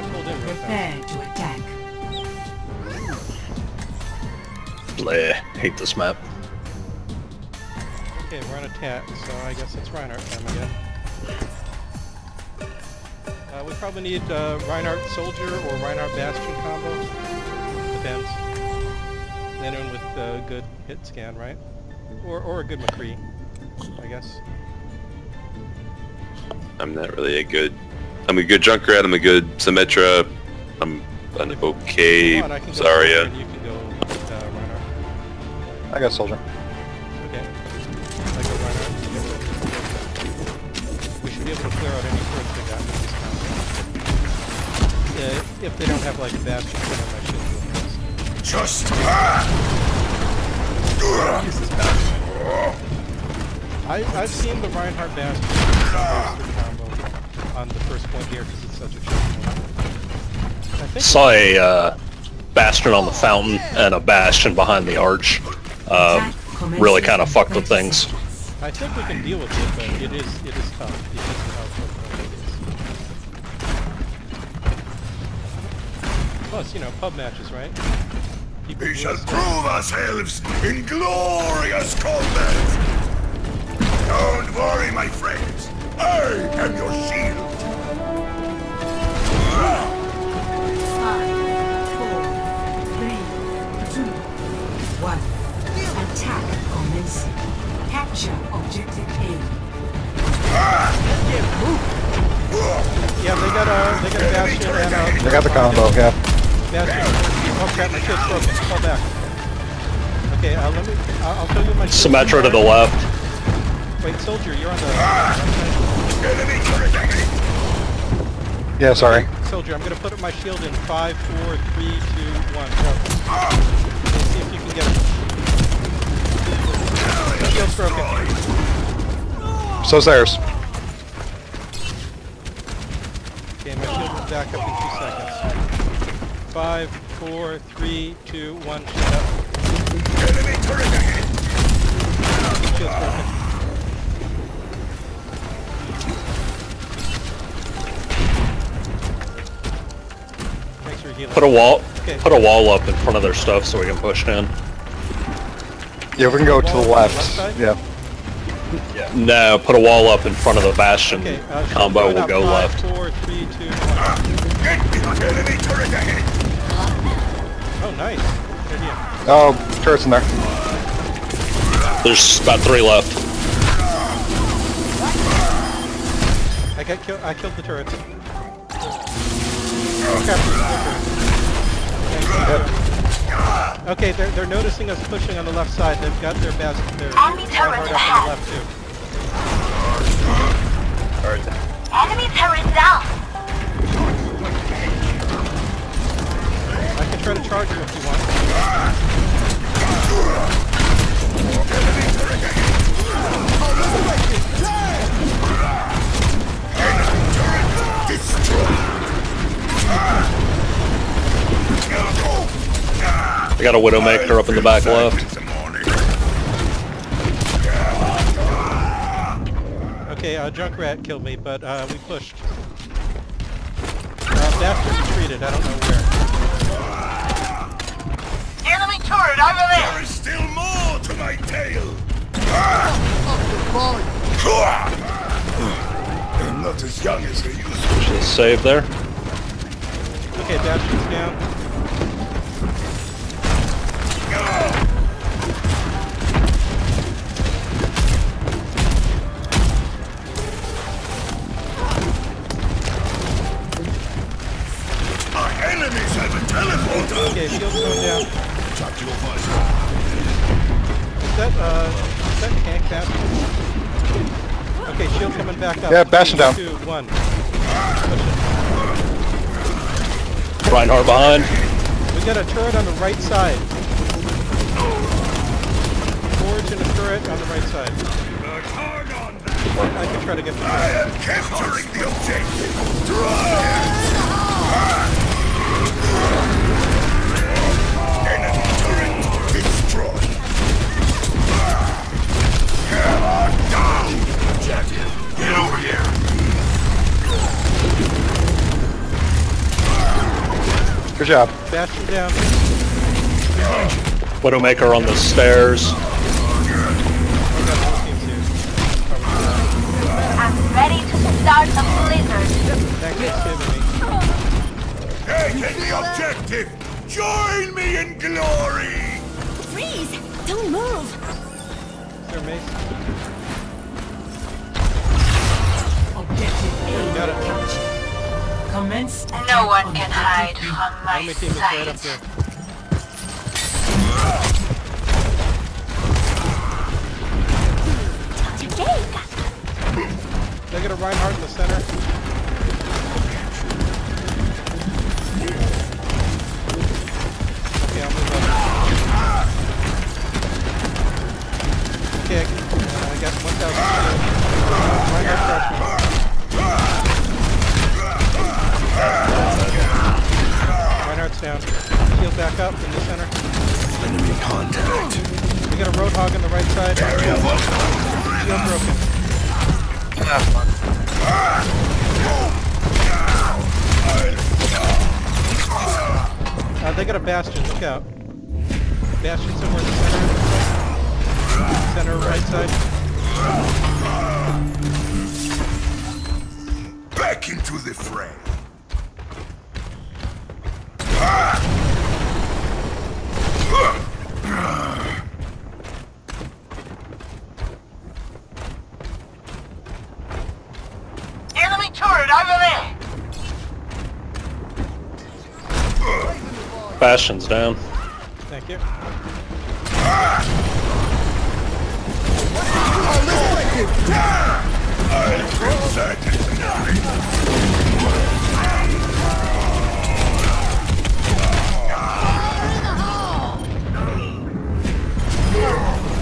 got pulled in real fast. To attack. Bleh. Hate this map. Okay, we're on attack, so I guess it's Reinhardt time again. Uh, we probably need uh, Reinhardt Soldier or Reinhardt Bastion combo. Depends. Anyone with a good hit scan, right? Or, or a good McCree, I guess. I'm not really a good. I'm a good Junkrat. I'm a good Symmetra. I'm an okay Come on, I go Soldier Zarya. and you can go uh, I got soldier. Okay. I go Reinhardt. We should be able to clear out any turrets they got with this combo. Uh, if they don't have like a Bastion, then I should do this. Just I, I've seen the Reinhardt Bastion Buster combo on the first point here because it's such a short one. I think Saw a uh, bastion on the fountain and a bastion behind the arch. Um, really kind of fucked with things. I think we can deal with it, but it is it is tough. It is tough. Plus, you know, pub matches, right? People we shall prove ourselves in glorious combat. Don't worry, my friends. I am your shield. Yeah, they got a they got a bastion and a I got the combo, yeah. bastion. Oh crap, my shield's broken. Fall back. Okay, uh, let me. I'll, I'll tell you my. shield. Symmetra to the left. Wait, soldier, you're on the. left Enemy turret enemy. Yeah, sorry. side. Soldier, I'm gonna put up my shield in five, four, three, two, one. Go. Let's see if you can get it. The shield's broken. So's theirs. Okay, my shield will back up in two seconds. Five, four, three, two, one. Shield up. Enemy turret ahead. Shield's broken. Thanks for healing. Put a wall. Okay. Put a wall up in front of their stuff so we can push in. Yeah, we can go to the Wall on the left. left side? Yeah. No, put a wall up in front of the bastion. Okay, uh, Combo will up. go Five, left. four, three, two, one. Enemy turret ahead. Oh, nice. Good idea. Oh, turret's in there. There's about three left. I got killed. I killed the turrets. Captured the turrets. Okay, they're they're noticing us pushing on the left side. They've got their best their Enemy hard turret up on ahead. the left too. Enemy turret down. I can try to charge you if you want. I got a Widowmaker up in the back left. The morning. Okay, uh, Junkrat killed me, but uh, we pushed. Uh, Bastard retreated. I don't know where. Enemy turret over there. There is still more to my tale. I'm not as young as I used to. Should save there. Okay, Bastion's down. Up. Yeah, Bastion down. Two, one. Reinhardt behind. We got a turret on the right side. Forge and a turret on the right side. I can try to get the I am capturing the objective. Drive! Good job. Bastion down. Widowmaker on the stairs. The whole team's here. Probably I'm ready to start a blizzard. not. Thanks for saving me. Taking the objective! Join me in glory! Freeze! Don't move! Is there a mace? Objective A Got it. Captured. Commence No one on can hide from my Enemy team is right up sight. there. Jake! They get a Reinhardt in the center. Okay, I'll move up. Okay, I, can, uh, I got 1,000 shield. Reinhardt crush me. Reinhardt's down. Shield back up in the center. Enemy contact. We got a Roadhog on the right side. Shield broken. Uh, they got a Bastion, look out. Bastion somewhere in the center. Center right side. Back into the fray. Bastion's down. Thank you.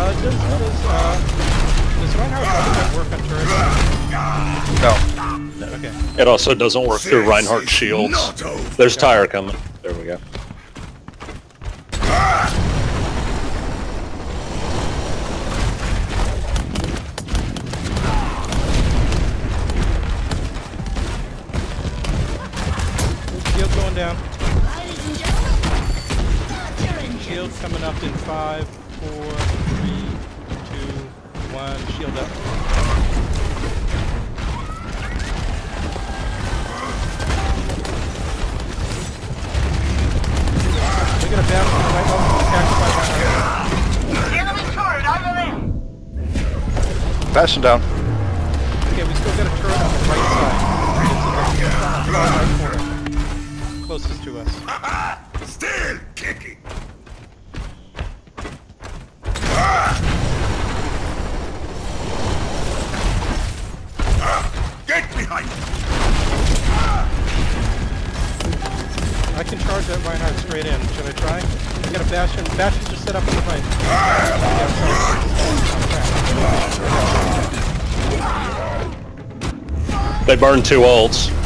Uh, does, does, uh, does Reinhardt work on turrets? No. Okay. It also doesn't work through Reinhardt shields. Not over. There's tire coming. There we go. Shield going down. Shield coming up in five, four, three, two, one. Shield up. We got a battle right attacked. Enemy turret over there. Bastion down. Okay, we still got a turret on the right side. Straight in. Should I try? I got a Bastion. Bastion just set up in the sorry. They burned two ults.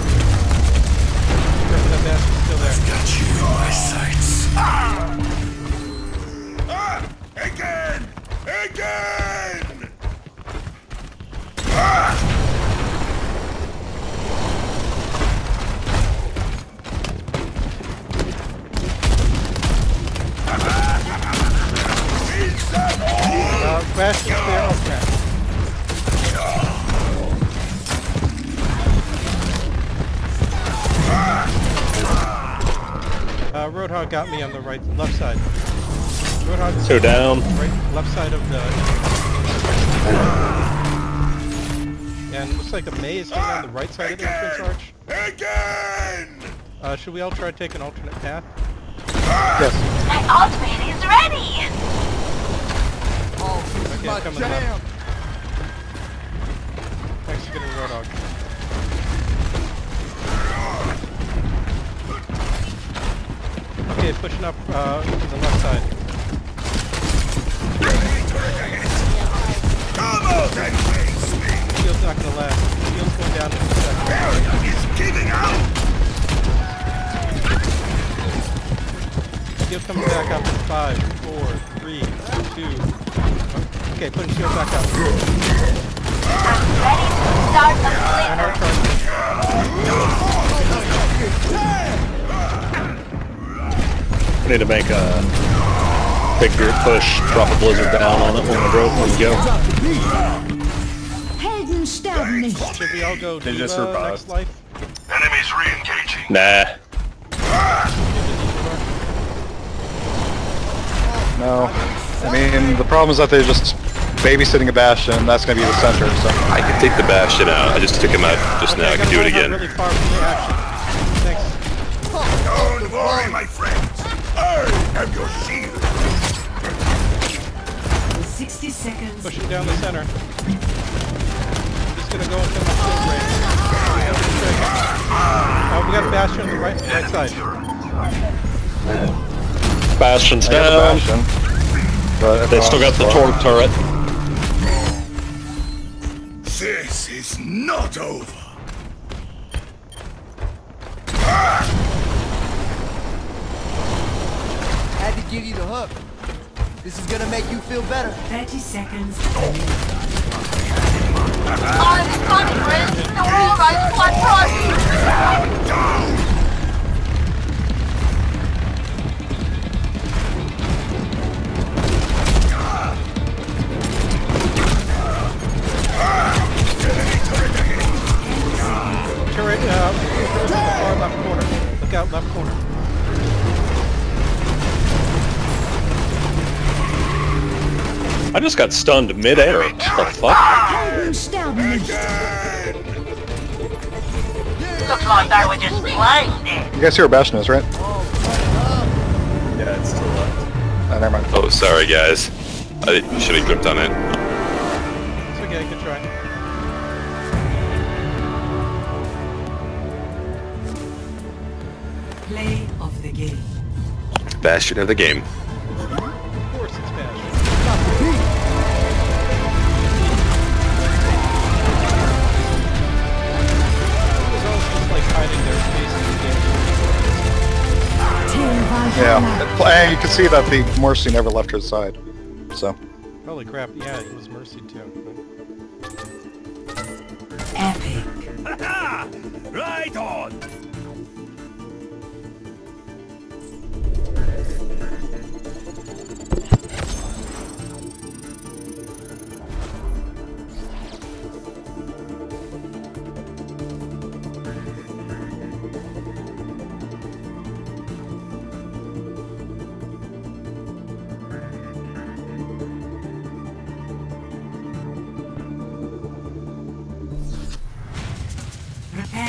Roadhog got me on the right, left side. Roadhog's Two down. right, left side of the. And it looks like a maze coming on the right side of the entrance arch. Again! Uh, should we all try to take an alternate path? Yes. My ultimate is ready. Okay, I'm coming left. Thanks for getting Roadhog. Okay, pushing up uh, to the left side. Come and face me! Shield's not gonna last. Shield's going down in a second. Barrier is giving out! Shield coming back up in five, four, three, two. Okay, putting shield back up. Ready to start a Reinhardt blizzard. charging. Need to make a big group push, drop a blizzard down on it when we go. When we go. Helden sterben nicht. Should we all go They Diva just uh, next life? Enemies re-engaging. Nah. No. I mean, the problem is that they're just babysitting a bastion. That's going to be the center, so. I can take the Bastion out. I just took him out just now. I can do it again. Really far from the action. Thanks. Don't worry, my friends. I am your shield. 60 seconds. Pushing down the center. I'm just gonna go until my shield breaks. Oh, we got a bastion on the right, right side. Bastion's down. bastion. But They still got the Torb turret. This is not over. Had to give you the hook. This is gonna make you feel better. 30 seconds. Oh, I'm funny, friends. The war rights blood process. Just got stunned mid-air. What the fuck? Helden sterben nicht. Looks like they were just playing then. You guys see where bastion is, right? Yeah, it's still left. Oh, never mind. Oh, sorry guys. I should have jumped on it. It's okay, good try. Play of the game. Bastion of the game. And you can see that the Mercy never left her side. So. Holy crap, yeah, it was Mercy too. Epic. Right on.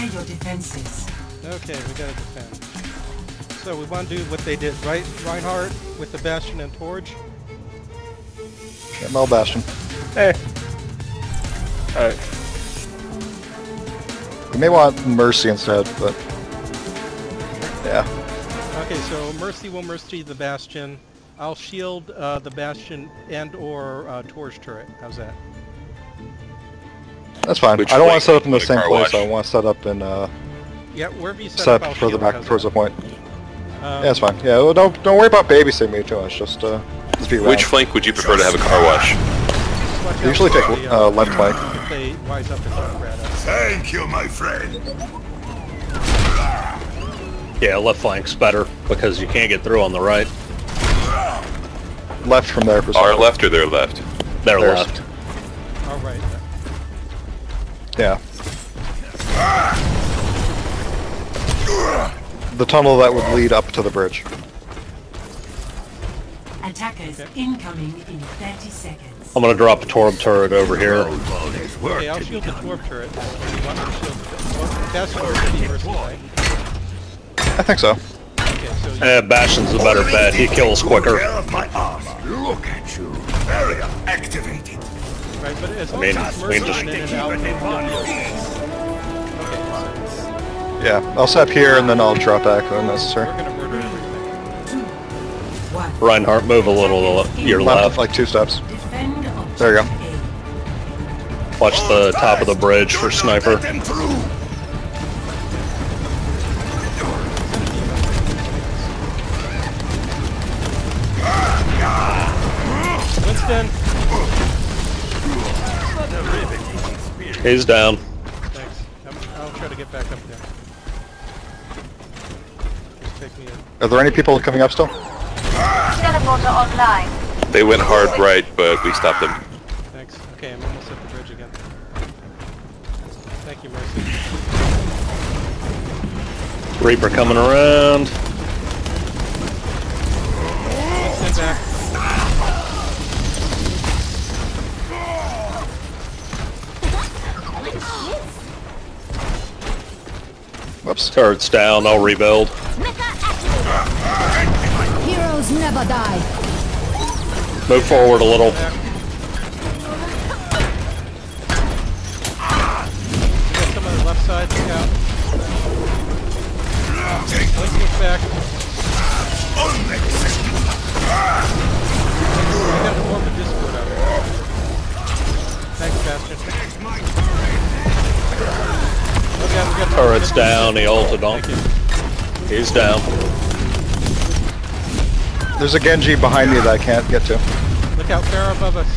Prepare your defenses. Okay, we gotta defend. So we want to do what they did, right, Reinhardt, with the Bastion and Torb? Yeah, Mel Bastion. Hey. Alright. You may want Mercy instead, but. Yeah. Okay, so Mercy will Mercy the Bastion. I'll shield uh, the Bastion and or uh, Torb turret. How's that? That's fine. Which I don't want to set up in the same place. watch? I want to set up in, uh, Yeah, wherever you set, set up, I'll further back How's towards the point. Um, Yeah, it's fine. Yeah, well, don't don't worry about babysitting me too much. Just uh, just be around. Which flank would you prefer to have a car wash? just I usually for take the, uh, left flank. If they wise up and don't grab us. Thank you, my friend. Yeah, left flank's better because you can't get through on the right. Left from there. For some- Our left or their left? Their Theirs. left. All right. Yeah. The tunnel that would lead up to the bridge. Attackers incoming in 30 seconds. I'm gonna drop a Torb turret over here. Okay, I'll shield the dwarf turret. You want me to shield the well, Bastion will be Mercy, right? I think so. Okay, so Eh, Bastion's the better bet. He kills quicker. Care of. Look at you. Barrier activated. Right, but as long mean, as we Mercy just- and in and out, then you'll be okay. Okay, Yeah, I'll set here and then I'll drop back when necessary. gonna murder everything. One. Reinhardt, move a little to your Left, left. like two steps. There you go. Watch the top of the bridge for sniper. let them through. Winston! He's down. Thanks. I'm, I'll try to get back up there. Just take me in. Are there any people coming up still? Teleporter online. They went hard right, but we stopped them. Thanks. Okay, I'm almost at the bridge again. Thank you, Mercy. Reaper coming around. Winston back. Whoops. Turret's down. I'll rebuild. Heroes never die. Move forward a little. Back. We got some on left side. Look out. Winston's back. I got more of a Discord out. Thanks, Bastion. Look out, we got more Turret's down. He ulted on. Thank. He's down. There's a Genji behind me that I can't get to. Look out, Pharah above us.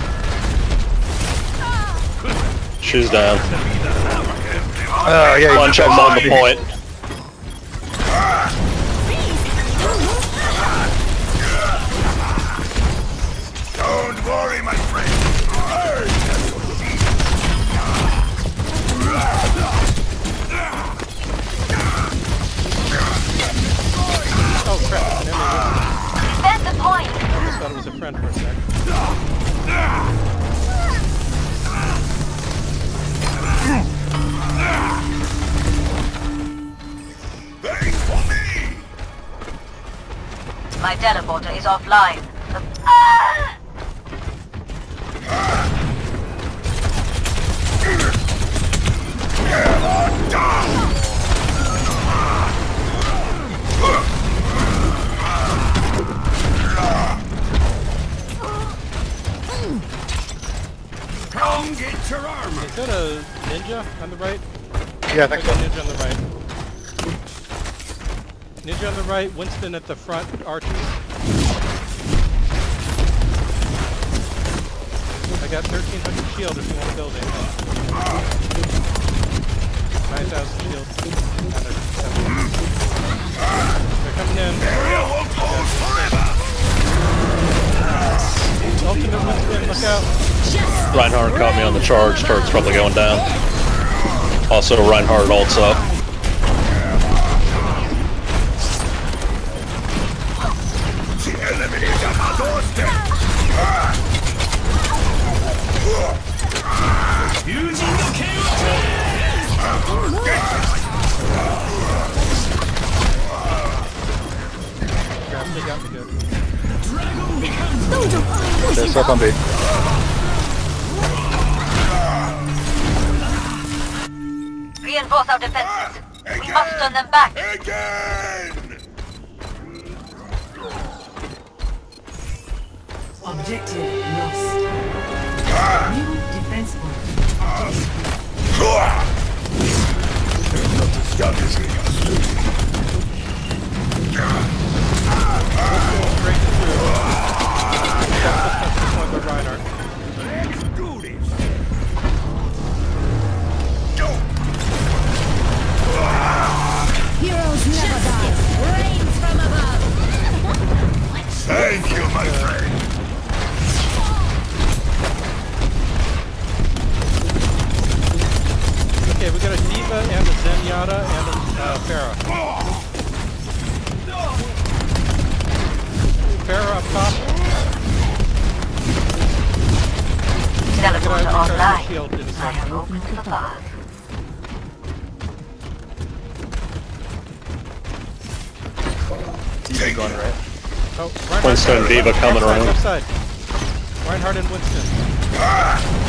She's down. Oh, yeah, you Punch can him on the point. Defend the point. I almost thought it was a friend for a sec. Thanks for me. My teleporter is offline. Ah! Come ninja on the right? Yeah, I think Look so. ninja on the right. Ninja on the right, Winston at the front, Archie. I got 1300 shield if you want to build it. 9,000 shield. They're, they're coming in. Area won't hold forever. Ultimate Winston, look out. Reinhardt caught me on the charge. Turret's probably going down. Also, Reinhardt also. up. Uh, the enemy is at our doorstep. Crap, they got me good. There's up on B. them back. Winston Diva coming around. Reinhardt and Winston.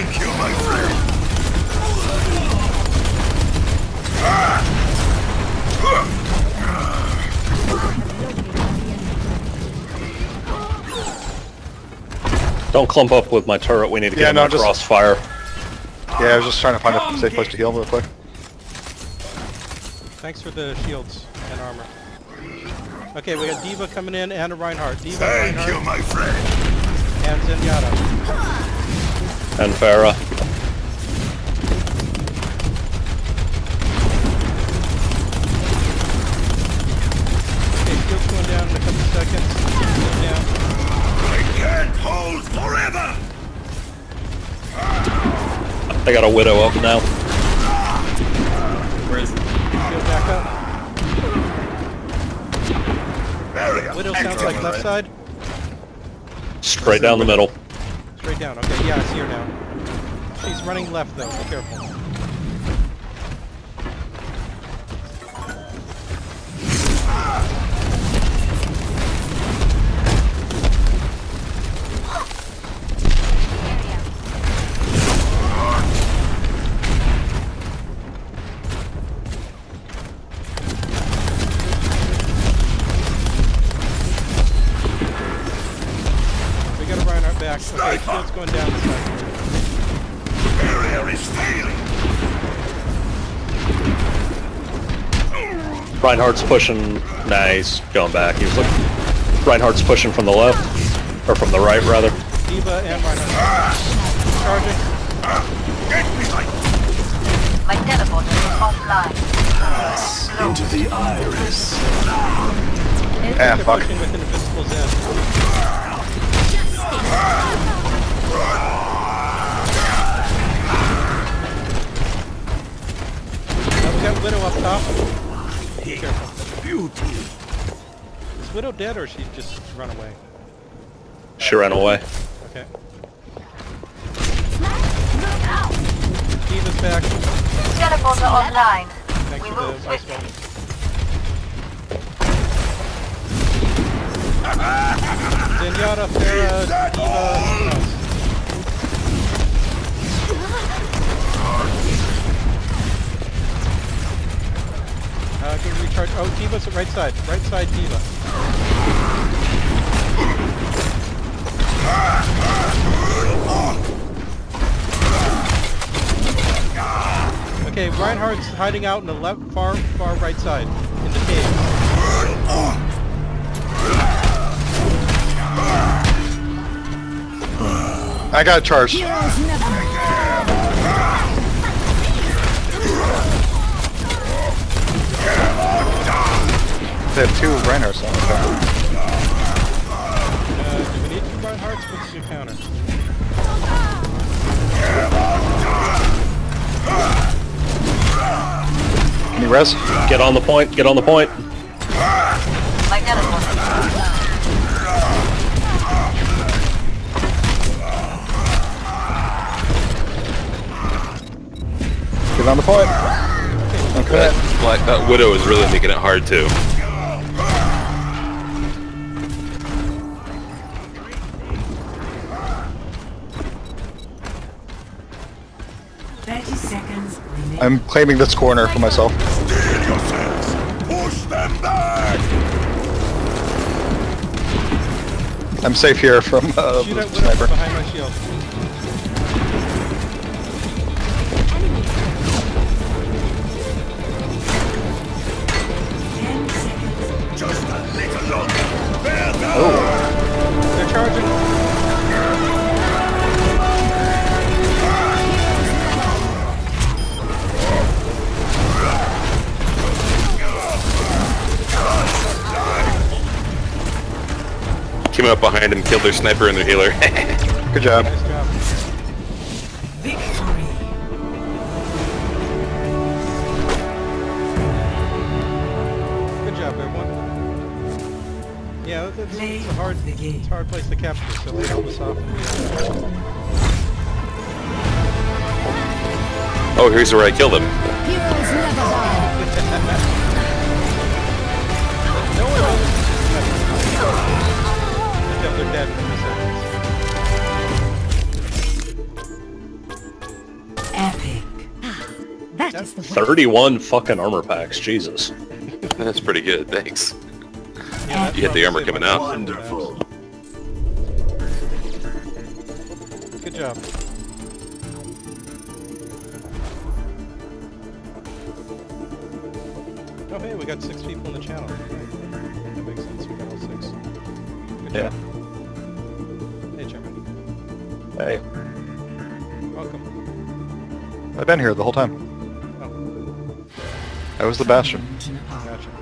Thank you, my friend. Don't clump up with my turret. We need to get Yeah, him no, in just- crossfire. yeah, I was just trying to find a safe place to heal real quick. Thanks for the shields and armor. Okay, we got Diva coming in and a Reinhardt. Diva, Thank Reinhardt, you, my friend. and Zenyatta. And Pharah. Okay, shields going down in a couple seconds. Shields down. I can't hold forever. I got a widow up now. Shield back up. Barrier. Widow sounds like left side. Straight down the middle. Straight down. Okay, yeah, I see her now. She's running left though. Be careful. Reinhardt's pushing. Nah, he's going back. He was looking. Reinhardt's pushing from the left. Or from the right, rather. Diva and Reinhardt. Charging. Get me my My teleporter is offline. into the iris. Ah, They're fuck. pushing with. Now we got Widow up top. Be careful. Beauty. Is Widow dead or she just run away? She ran away. Okay. Diva's back. Teleporter online. Thanks We for move ice swiftly. wall. Zenyatta, Pharah, Diva, Uh, get recharge. Oh, Diva's at right side. Right side, Diva. Okay, Reinhardt's hiding out in the left, far, far right side, in the cave. I got charged. Heroes They have two Reinhardts on the Uh, do we need two Reinhardts? What's your counter? Can you res? Get on the point. Get on the point. My teleporter. Get on the point. Okay. Black, that widow is really making it hard too. I'm claiming this corner for myself. Steel yourselves. Push them back. I'm safe here from uh, the sniper. killed their sniper and their healer. Good job. Nice job. Good job, everyone. Yeah, it's a hard, it's a hard place to capture, so they help us off. Oh, here's where I killed him. 31 fucking armor packs, Jesus. That's pretty good. Thanks. Yeah, You hit the armor coming out. Wonderful. Good job. Oh hey, we got six people in the channel. That makes sense. We got all six. Good Yeah. job. Hey, Chairman. Hey, Welcome. I've been here the whole time. That was the Bastion. Gotcha.